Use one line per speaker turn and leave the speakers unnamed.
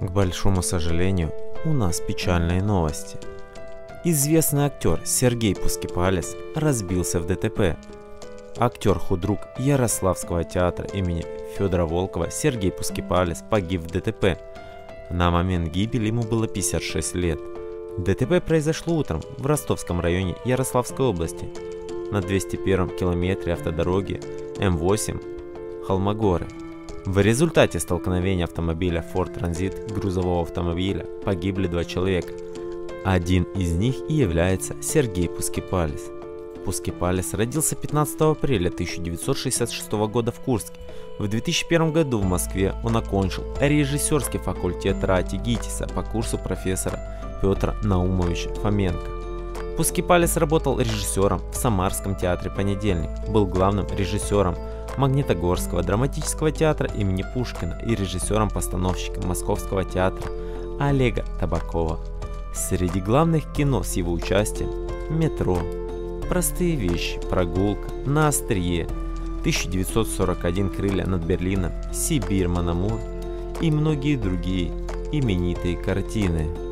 К большому сожалению, у нас печальные новости. Известный актер Сергей Пускипалес разбился в ДТП. Актер-худрук Ярославского театра имени Федора Волкова Сергей Пускипалес погиб в ДТП. На момент гибели ему было 56 лет. ДТП произошло утром в Ростовском районе Ярославской области на 201 километре автодороги М8 Холмогоры. В результате столкновения автомобиля Ford Transit грузового автомобиля погибли два человека. Один из них и является Сергей Пускипалис. Пускипалис родился 15 апреля 1966 года в Курске. В 2001 году в Москве он окончил режиссерский факультет Рати ГИТИСа по курсу профессора Петра Наумовича Фоменко. Пускипалис работал режиссером в Самарском театре «Понедельник», был главным режиссером Магнитогорского драматического театра имени Пушкина и режиссером-постановщиком Московского театра Олега Табакова. Среди главных кино с его участием «Метро», «Простые вещи», «Прогулка», «На острие», 1941 «Крылья над Берлином», «Сибирь, Мономур» и многие другие именитые картины.